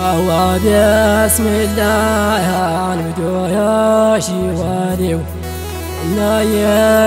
عواد اسم الله يا شيواني لا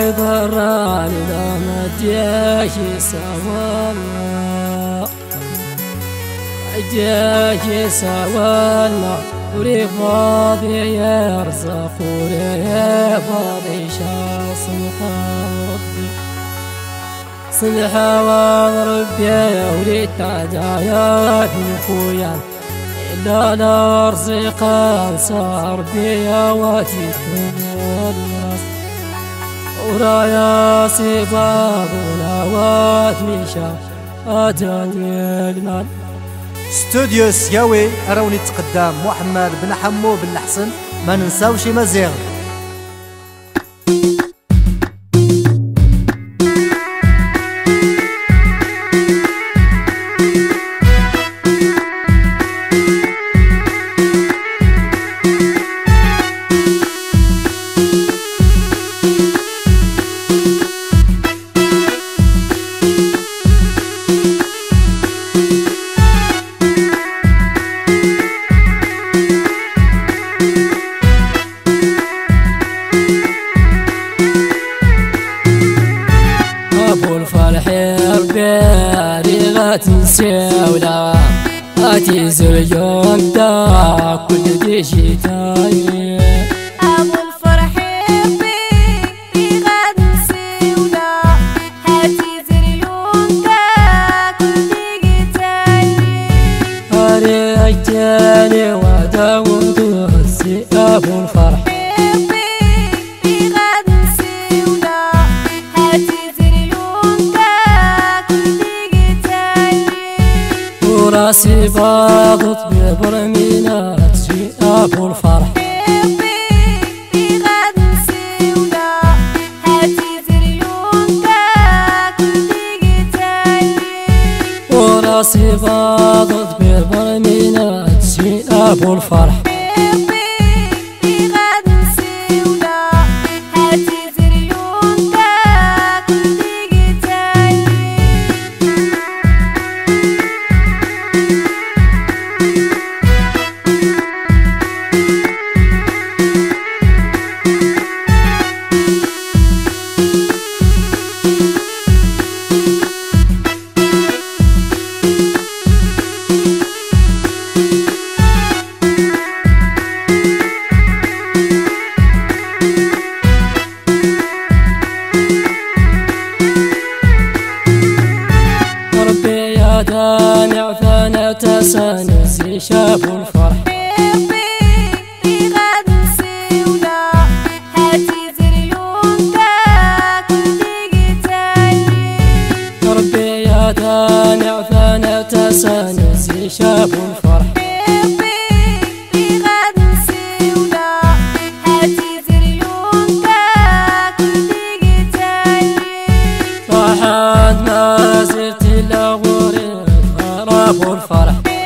يضران لا مديش سوانا أجيك سوانا وري فاضي يرزق وري فاضي شاص ربي صلحة وربي يا ولي تعدايا في خويا. إلا نرزق صار بيا الناس ورايا سباب ونوات مشا أداني المال ستوديو سياوي راوني تقدم محمد بن حمو بن الحسن. ما ننساوش مزيغ. أتي زرجون دا كل دي شيتاي راسي باضت ببرمينات جي أبو الفرح. وراسي باضت ببرمينات جي أبو الفرح. دانع فانا تسانسي شاف الفرح دانع فانا تسانسي شاف الفرح غراب الفرح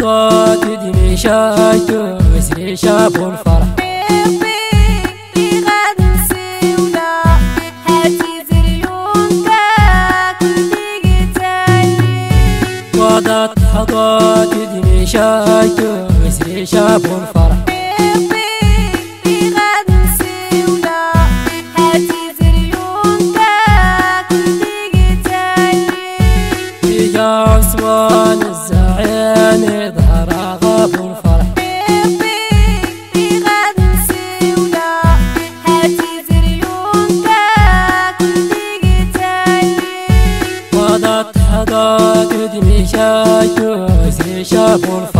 حضات دمي شايتو وسري شاف الفرح وضعت حضات دمي شايتو وسري شاف الفرح عثمان 下坡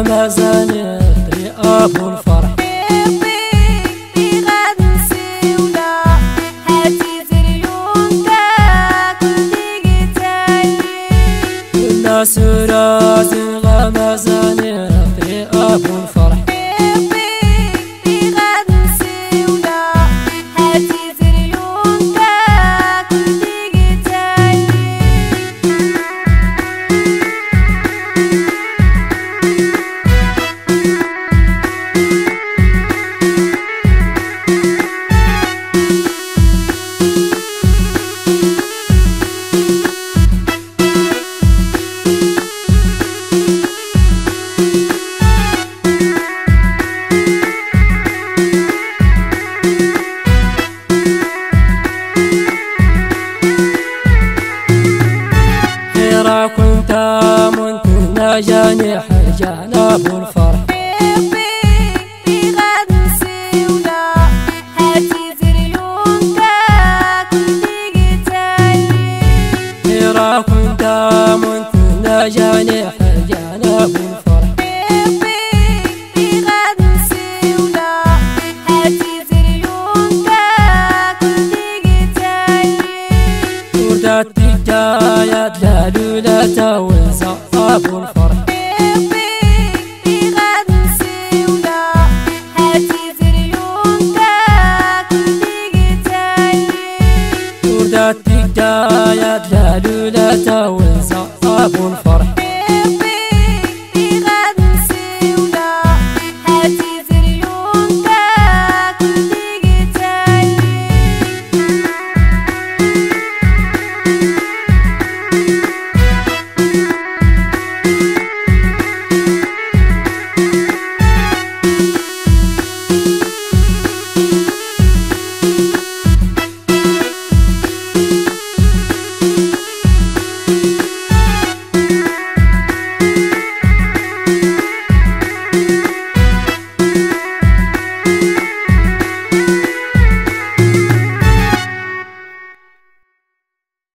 ما زالت رئاب الفرح سرات غمزان رئاب الفرح.